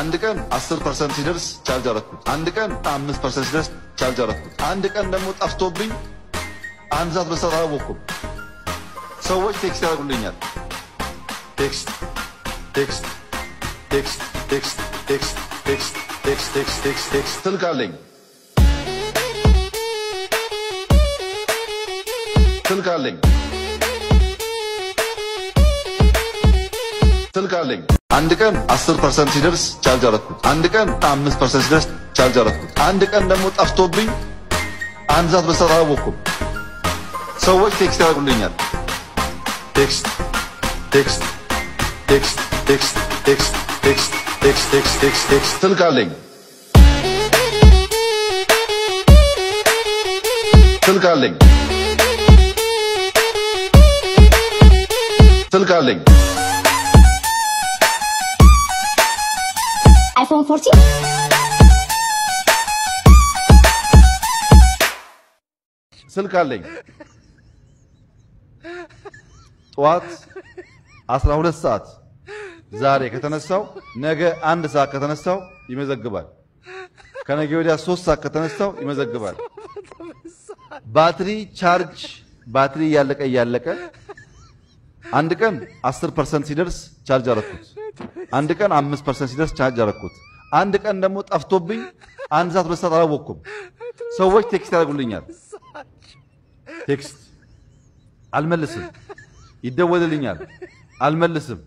አንድ ቀን 10 percent ሲደርስ ቻርጅ አረኩት። አንድ ቀን 5 percent ሲደርስ ቻርጅ አረኩት። አንድ ቀን ደግሞ ጠፍቶብኝ አንድ ሰዓት በሰዓት አላወቅኩም። ሰዎች text ያደርጉልኛል። text text text text text text text text text text ስልክ አለኝ ስልክ አለኝ ስልክ አለኝ። አንድ ቀን 10 percent ሲደርስ ቻርጅ አረኩት። አንድ ቀን 5 percent ሲደርስ ቻርጅ አረኩት። አንድ ቀን ደግሞ ጠፍቶብኝ አንድ ሰዓት በሰዓት አላወቅኩም። ሰዎች text ያደርጉልኛል። text text text text text text text text text text ስልክ አለኝ ስልክ አለኝ ስልክ አለኝ 14 ስልክ አለኝ። ጠዋት 12 ሰዓት ዛሬ ከተነሳው ነገ አንድ ሰዓት ከተነሳው ይመዘግባል። ከነገ ወዲያ 3 ሰዓት ከተነሳው ይመዘግባል። ባትሪ ቻርጅ ባትሪ እያለቀ እያለቀ አንድ ቀን 10% ሲደርስ ቻርጅ አረኩት። አንድ ቀን 5% ሲደርስ ቻርጅ አረኩት። አንድ ቀን ደግሞ ጠፍቶብኝ አንድ ሰዓት ሁለት ሰዓት አላወቅኩም። ሰዎች text ያደርጉልኛል። text አልመልስም። ይደወልልኛል፣ አልመልስም።